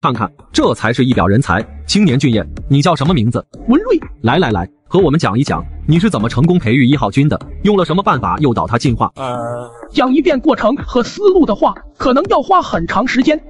看看，这才是一表人才，青年俊彦。你叫什么名字？文瑞。来来来，和我们讲一讲你是怎么成功培育一号菌的，用了什么办法诱导它进化？呃，讲一遍过程和思路的话，可能要花很长时间。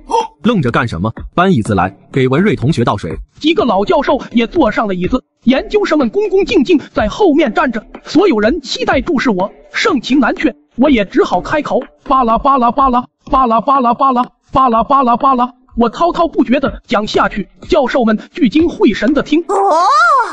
愣着干什么？搬椅子来，给文瑞同学倒水。几个老教授也坐上了椅子，研究生们恭恭敬敬在后面站着，所有人期待注视我。盛情难却，我也只好开口：巴拉巴拉巴拉，巴拉巴拉巴拉，巴拉巴拉巴拉。我滔滔不绝的讲下去，教授们聚精会神的听，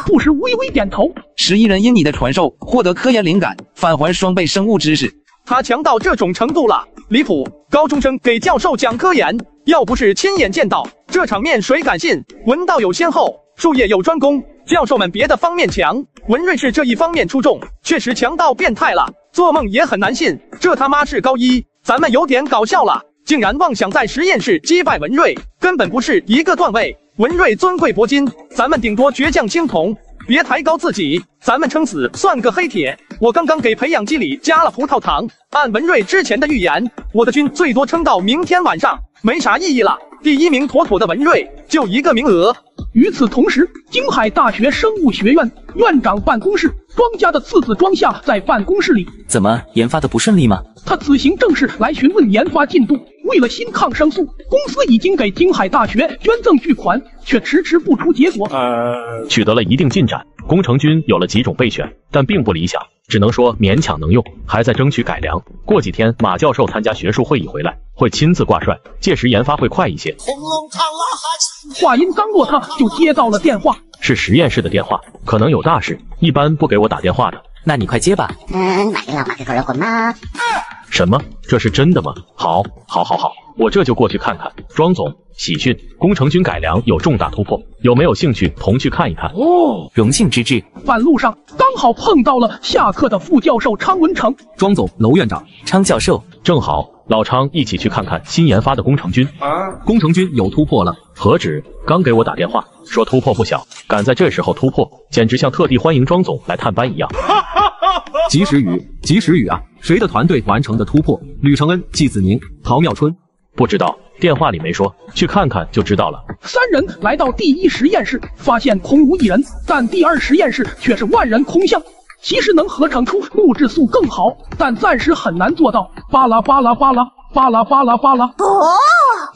不时微微点头。十一人因你的传授获得科研灵感，返还双倍生物知识。他强到这种程度了，离谱！高中生给教授讲科研，要不是亲眼见到，这场面谁敢信？文道有先后，术业有专攻，教授们别的方面强，文瑞是这一方面出众，确实强到变态了，做梦也很难信。这他妈是高一，咱们有点搞笑了。竟然妄想在实验室击败文瑞，根本不是一个段位。文瑞尊贵铂金，咱们顶多倔强青铜。别抬高自己，咱们撑死算个黑铁。我刚刚给培养基里加了葡萄糖，按文瑞之前的预言，我的军最多撑到明天晚上，没啥意义了。第一名妥妥的文瑞，就一个名额。与此同时，京海大学生物学院院长办公室，庄家的次子庄夏在办公室里。怎么研发的不顺利吗？他此行正是来询问研发进度。为了新抗生素，公司已经给京海大学捐赠巨款，却迟迟不出结果。呃，取得了一定进展，工程军有了几种备选，但并不理想，只能说勉强能用，还在争取改良。过几天马教授参加学术会议回来，会亲自挂帅，届时研发会快一些。话音刚落，他就接到了电话，是实验室的电话，可能有大事，一般不给我打电话的。那你快接吧。嗯，买了马这头人混吗？什么？这是真的吗？好，好，好，好，我这就过去看看。庄总，喜讯，工程军改良有重大突破，有没有兴趣同去看一看？哦，荣幸之至。半路上刚好碰到了下课的副教授昌文成。庄总，楼院长，昌教授，正好，老昌一起去看看新研发的工程军。啊，工程军有突破了？何止？刚给我打电话说突破不小，敢在这时候突破，简直像特地欢迎庄总来探班一样。及时雨，及时雨啊！谁的团队完成的突破？吕承恩、季子宁、陶妙春，不知道，电话里没说，去看看就知道了。三人来到第一实验室，发现空无一人，但第二实验室却是万人空巷。其实能合成出木质素更好，但暂时很难做到。巴拉巴拉巴拉巴拉巴拉巴拉。哦，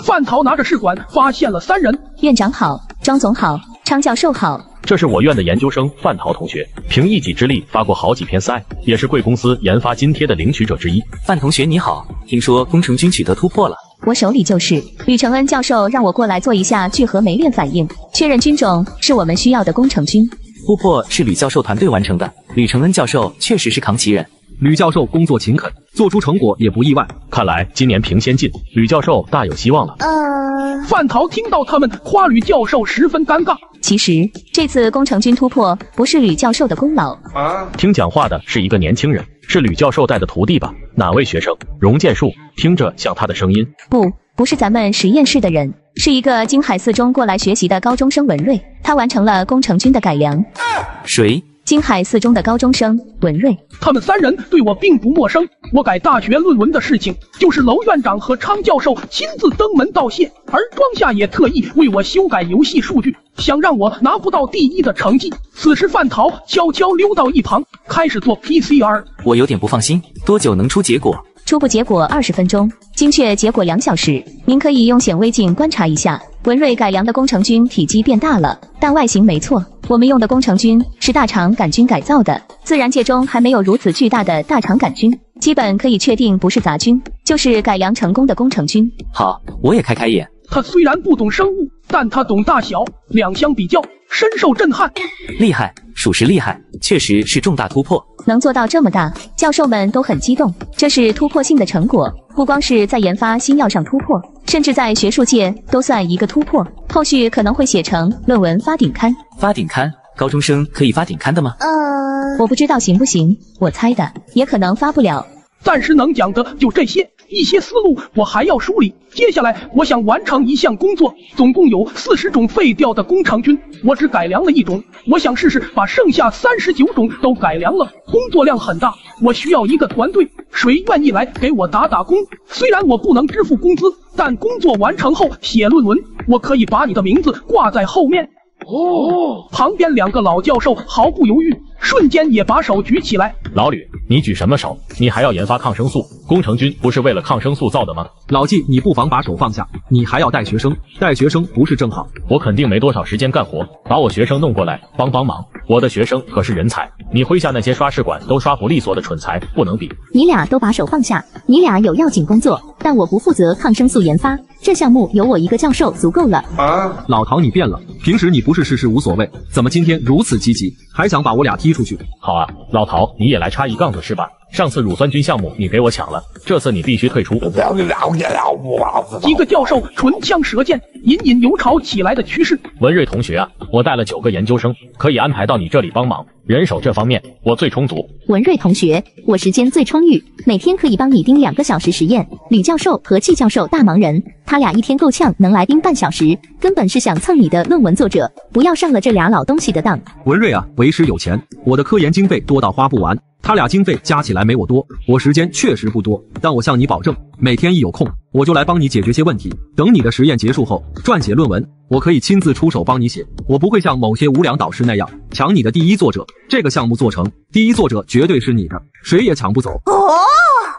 范桃拿着试管发现了三人。院长好，庄总好，昌教授好。这是我院的研究生范桃同学，凭一己之力发过好几篇 Sci，也是贵公司研发津贴的领取者之一。范同学你好，听说工程军取得突破了，我手里就是。吕承恩教授让我过来做一下聚合酶链反应，确认菌种是我们需要的工程菌。突破是吕教授团队完成的，吕承恩教授确实是扛旗人。吕教授工作勤恳，做出成果也不意外。看来今年评先进，吕教授大有希望了。呃，范桃听到他们夸吕教授，十分尴尬。其实这次工程军突破不是吕教授的功劳啊！听讲话的是一个年轻人，是吕教授带的徒弟吧？哪位学生？荣建树，听着像他的声音。不，不是咱们实验室的人，是一个京海四中过来学习的高中生文瑞，他完成了工程军的改良。谁？京海四中的高中生文瑞，他们三人对我并不陌生。我改大学论文的事情，就是楼院长和昌教授亲自登门道谢，而庄夏也特意为我修改游戏数据，想让我拿不到第一的成绩。此时范桃悄悄溜到一旁，开始做 PCR。我有点不放心，多久能出结果？初步结果二十分钟，精确结果两小时。您可以用显微镜观察一下。文瑞改良的工程菌体积变大了，但外形没错。我们用的工程菌是大肠杆菌改造的，自然界中还没有如此巨大的大肠杆菌，基本可以确定不是杂菌，就是改良成功的工程菌。好，我也开开眼。他虽然不懂生物，但他懂大小，两相比较，深受震撼。厉害，属实厉害，确实是重大突破。能做到这么大，教授们都很激动，这是突破性的成果，不光是在研发新药上突破。甚至在学术界都算一个突破，后续可能会写成论文发顶刊。发顶刊，高中生可以发顶刊的吗？呃，我不知道行不行，我猜的，也可能发不了。暂时能讲的就这些。一些思路我还要梳理。接下来我想完成一项工作，总共有四十种废掉的工程菌，我只改良了一种，我想试试把剩下三十九种都改良了。工作量很大，我需要一个团队，谁愿意来给我打打工？虽然我不能支付工资，但工作完成后写论文，我可以把你的名字挂在后面。哦，旁边两个老教授毫不犹豫，瞬间也把手举起来。老吕，你举什么手？你还要研发抗生素？工程军不是为了抗生素造的吗？老纪，你不妨把手放下，你还要带学生，带学生不是正好？我肯定没多少时间干活，把我学生弄过来帮帮忙。我的学生可是人才，你麾下那些刷试管都刷不利索的蠢材不能比。你俩都把手放下，你俩有要紧工作，但我不负责抗生素研发。这项目有我一个教授足够了。啊，老陶你变了，平时你不是事事无所谓，怎么今天如此积极，还想把我俩踢踢出去？好啊，老陶你也来插一杠子是吧？上次乳酸菌项目你给我抢了，这次你必须退出。一个教授唇枪舌剑，隐隐有吵起来的趋势。文瑞同学啊，我带了九个研究生，可以安排到你这里帮忙。人手这方面我最充足。文瑞同学，我时间最充裕，每天可以帮你盯两个小时实验。吕教授和季教授大忙人，他俩一天够呛能来盯半小时，根本是想蹭你的论文作者，不要上了这俩老东西的当。文瑞啊，为师有钱，我的科研经费多到花不完。他俩经费加起来没我多，我时间确实不多，但我向你保证，每天一有空，我就来帮你解决些问题。等你的实验结束后，撰写论文，我可以亲自出手帮你写，我不会像某些无良导师那样抢你的第一作者。这个项目做成，第一作者绝对是你的，谁也抢不走。哦，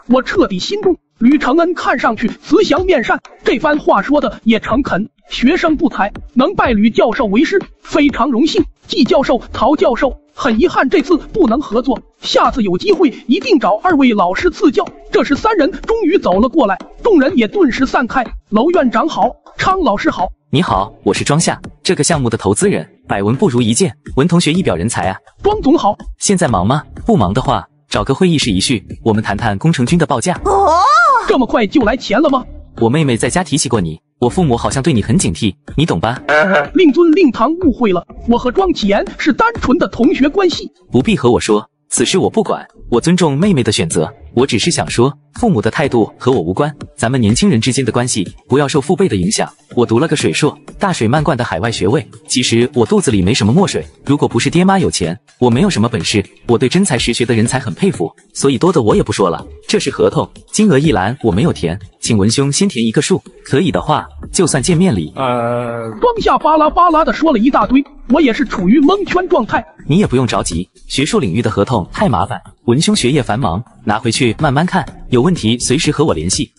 我彻底心动。吕承恩看上去慈祥面善，这番话说的也诚恳。学生不才，能拜吕教授为师，非常荣幸。季教授、陶教授。很遗憾，这次不能合作。下次有机会一定找二位老师赐教。这时，三人终于走了过来，众人也顿时散开。娄院长好，昌老师好，你好，我是庄夏，这个项目的投资人。百闻不如一见，文同学一表人才啊。庄总好，现在忙吗？不忙的话，找个会议室一叙，我们谈谈工程军的报价。哦，这么快就来钱了吗？我妹妹在家提起过你。我父母好像对你很警惕，你懂吧？令尊令堂误会了，我和庄启言是单纯的同学关系，不必和我说，此事我不管，我尊重妹妹的选择。我只是想说，父母的态度和我无关，咱们年轻人之间的关系不要受父辈的影响。我读了个水硕，大水漫灌的海外学位，其实我肚子里没什么墨水。如果不是爹妈有钱，我没有什么本事。我对真才实学的人才很佩服，所以多的我也不说了。这是合同，金额一栏我没有填，请文兄先填一个数，可以的话就算见面礼。呃，庄下巴拉巴拉的说了一大堆，我也是处于蒙圈状态。你也不用着急，学术领域的合同太麻烦，文兄学业繁忙，拿回去慢慢看，有问题随时和我联系。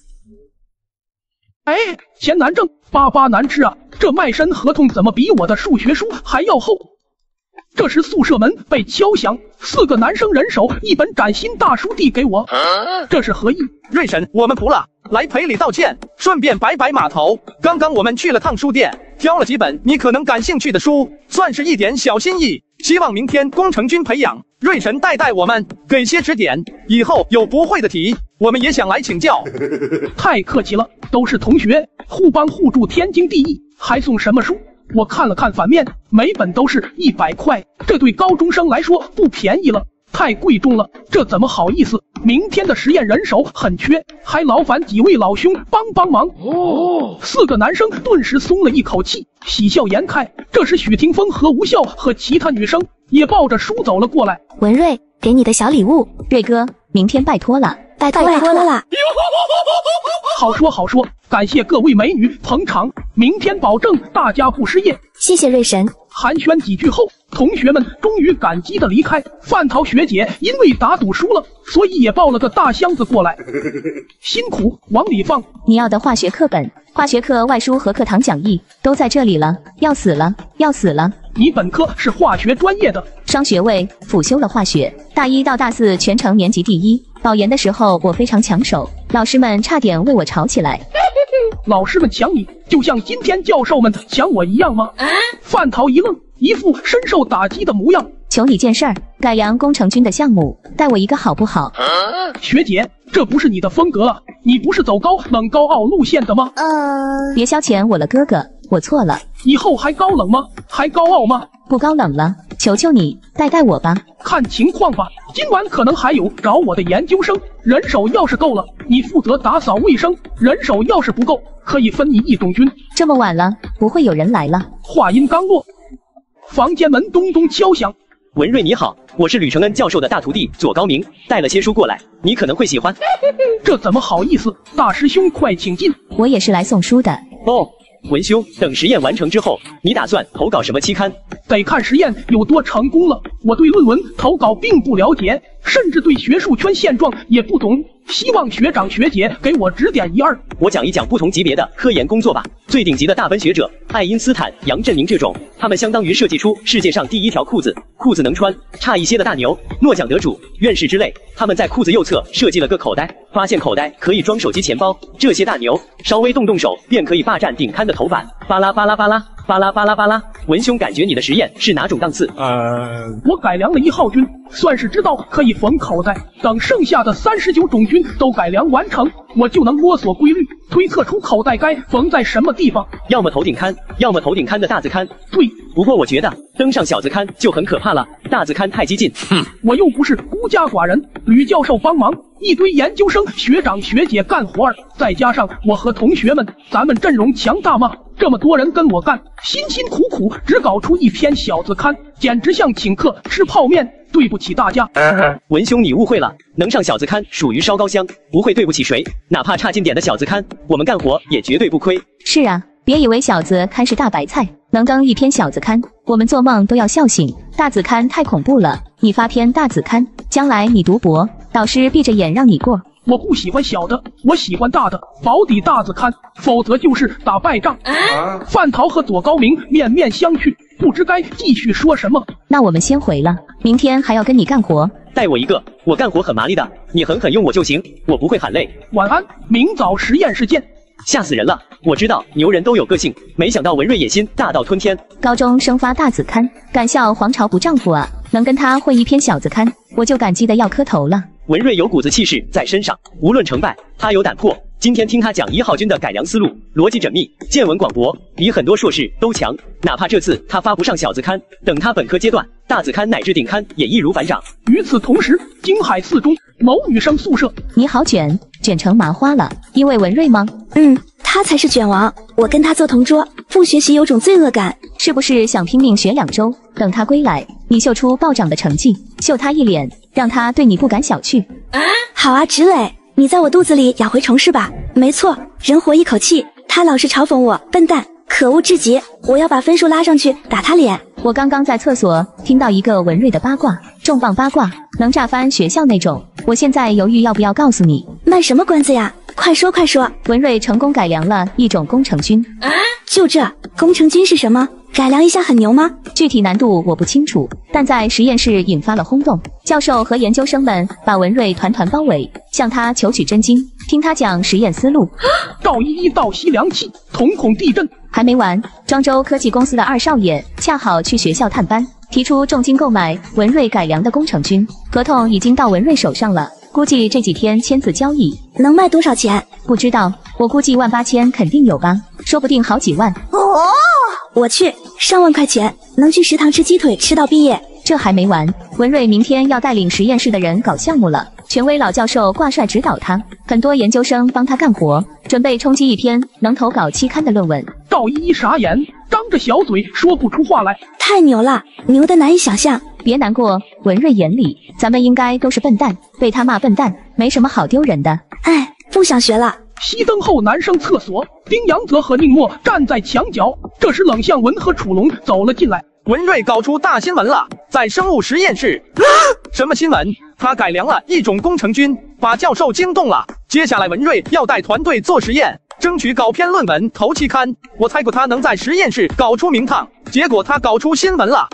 哎，钱难挣，巴巴难吃啊！这卖身合同怎么比我的数学书还要厚？这时宿舍门被敲响，四个男生人手一本崭新大书递给我，这是何意？瑞神，我们服了，来赔礼道歉，顺便摆摆码头。刚刚我们去了趟书店，挑了几本你可能感兴趣的书，算是一点小心意。希望明天工程军培养，瑞神带带我们，给些指点。以后有不会的题，我们也想来请教。太客气了，都是同学，互帮互助，天经地义。还送什么书？我看了看反面，每本都是一百块，这对高中生来说不便宜了，太贵重了，这怎么好意思？明天的实验人手很缺，还劳烦几位老兄帮帮忙。哦，四个男生顿时松了一口气，喜笑颜开。这时许霆锋和吴笑和其他女生也抱着书走了过来。文瑞，给你的小礼物，瑞哥，明天拜托了，拜拜托了啦。好说好说，感谢各位美女捧场，明天保证大家不失业。谢谢瑞神。寒暄几句后，同学们终于感激的离开。范桃学姐因为打赌输了，所以也抱了个大箱子过来，辛苦，往里放。你要的化学课本、化学课外书和课堂讲义都在这里了。要死了，要死了！你本科是化学专业的，双学位，辅修了化学，大一到大四全程年级第一。保研的时候我非常抢手，老师们差点为我吵起来。老师们抢你，就像今天教授们抢我一样吗？范桃一愣，一副深受打击的模样。求你件事儿，改良工程军的项目，带我一个好不好？学姐，这不是你的风格啊！你不是走高冷高傲路线的吗？呃，别消遣我了，哥哥，我错了。以后还高冷吗？还高傲吗？不高冷了。求求你带带我吧。看情况吧，今晚可能还有找我的研究生。人手要是够了，你负责打扫卫生；人手要是不够，可以分你一种军。这么晚了，不会有人来了？话音刚落，房间门咚咚敲响。文瑞你好，我是吕承恩教授的大徒弟左高明，带了些书过来，你可能会喜欢。这怎么好意思？大师兄快请进。我也是来送书的。哦，文兄，等实验完成之后，你打算投稿什么期刊？得看实验有多成功了。我对论文投稿并不了解，甚至对学术圈现状也不懂。希望学长学姐给我指点一二。我讲一讲不同级别的科研工作吧。最顶级的大分学者，爱因斯坦、杨振宁这种，他们相当于设计出世界上第一条裤子，裤子能穿。差一些的大牛，诺奖得主、院士之类，他们在裤子右侧设计了个口袋，发现口袋可以装手机、钱包。这些大牛稍微动动手，便可以霸占顶刊的头版。巴拉巴拉巴拉。巴拉巴拉巴拉，文兄，感觉你的实验是哪种档次？呃，我改良了一号菌，算是知道可以缝口袋。等剩下的三十九种菌都改良完成，我就能摸索规律，推测出口袋该缝在什么地方。要么头顶刊，要么头顶刊的大字刊。对，不过我觉得登上小子刊就很可怕了，大字刊太激进。哼，我又不是孤家寡人，吕教授帮忙，一堆研究生学长学姐干活儿，再加上我和同学们，咱们阵容强大吗？这么多人跟我干，辛辛苦苦只搞出一篇小子刊，简直像请客吃泡面。对不起大家，文兄你误会了，能上小子刊属于烧高香，不会对不起谁。哪怕差劲点的小子刊，我们干活也绝对不亏。是啊，别以为小子刊是大白菜，能登一篇小子刊，我们做梦都要笑醒。大子刊太恐怖了，你发篇大子刊，将来你读博，导师闭着眼让你过。我不喜欢小的，我喜欢大的，保底大子刊，否则就是打败仗。范桃和左高明面面相觑，不知该继续说什么。那我们先回了，明天还要跟你干活。带我一个，我干活很麻利的，你狠狠用我就行，我不会喊累。晚安，明早实验室见。吓死人了！我知道牛人都有个性，没想到文瑞野心大到吞天。高中生发大子刊，敢笑皇朝不丈夫啊！能跟他混一篇小子刊，我就感激的要磕头了。文瑞有股子气势在身上，无论成败，他有胆魄。今天听他讲一号军的改良思路，逻辑缜密，见闻广博，比很多硕士都强。哪怕这次他发不上小子刊，等他本科阶段大子刊乃至顶刊也易如反掌。与此同时，京海四中某女生宿舍，你好卷，卷成麻花了。因为文瑞吗？嗯，他才是卷王。我跟他做同桌，不学习有种罪恶感。是不是想拼命学两周，等他归来，你秀出暴涨的成绩，秀他一脸，让他对你不敢小觑？啊好啊，直磊，你在我肚子里养蛔虫是吧？没错，人活一口气。他老是嘲讽我笨蛋，可恶至极！我要把分数拉上去，打他脸。我刚刚在厕所听到一个文瑞的八卦，重磅八卦，能炸翻学校那种。我现在犹豫要不要告诉你，卖什么关子呀？快说快说！文瑞成功改良了一种工程菌，就这工程菌是什么？改良一下很牛吗？具体难度我不清楚，但在实验室引发了轰动。教授和研究生们把文瑞团团包围，向他求取真经，听他讲实验思路。赵一一道吸凉气，瞳孔地震。还没完，庄周科技公司的二少爷恰好去学校探班，提出重金购买文瑞改良的工程菌，合同已经到文瑞手上了，估计这几天签字交易。能卖多少钱？不知道，我估计万八千肯定有吧，说不定好几万。哦，我去，上万块钱能去食堂吃鸡腿吃到毕业。这还没完，文瑞明天要带领实验室的人搞项目了，权威老教授挂帅指导他，很多研究生帮他干活，准备冲击一篇能投稿期刊的论文。赵依依傻眼，张着小嘴说不出话来。太牛了，牛的难以想象。别难过，文瑞眼里咱们应该都是笨蛋，被他骂笨蛋没什么好丢人的。哎，不想学了。熄灯后，男生厕所，丁阳泽和宁墨站在墙角。这时，冷向文和楚龙走了进来。文瑞搞出大新闻了，在生物实验室。什么新闻？他改良了一种工程菌，把教授惊动了。接下来，文瑞要带团队做实验，争取搞篇论文投期刊。我猜过他能在实验室搞出名堂，结果他搞出新闻了，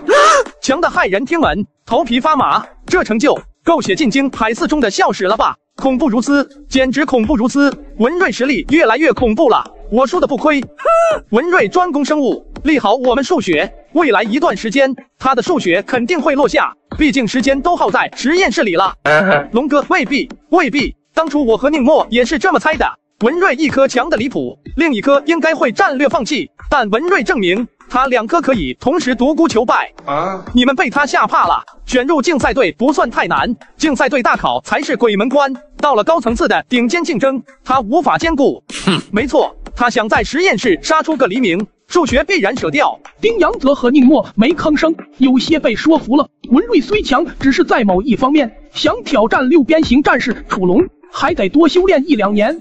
强的骇人听闻，头皮发麻。这成就够写进京海四中的校史了吧？恐怖如斯，简直恐怖如斯！文瑞实力越来越恐怖了，我输的不亏。文瑞专攻生物，利好我们数学。未来一段时间，他的数学肯定会落下，毕竟时间都耗在实验室里了。龙哥未必，未必。当初我和宁墨也是这么猜的。文瑞一颗强的离谱，另一颗应该会战略放弃，但文瑞证明他两颗可以同时独孤求败。啊！你们被他吓怕了。选入竞赛队不算太难，竞赛队大考才是鬼门关。到了高层次的顶尖竞争，他无法兼顾。哼，没错，他想在实验室杀出个黎明，数学必然舍掉。丁阳泽和宁墨没吭声，有些被说服了。文瑞虽强，只是在某一方面想挑战六边形战士楚龙，还得多修炼一两年。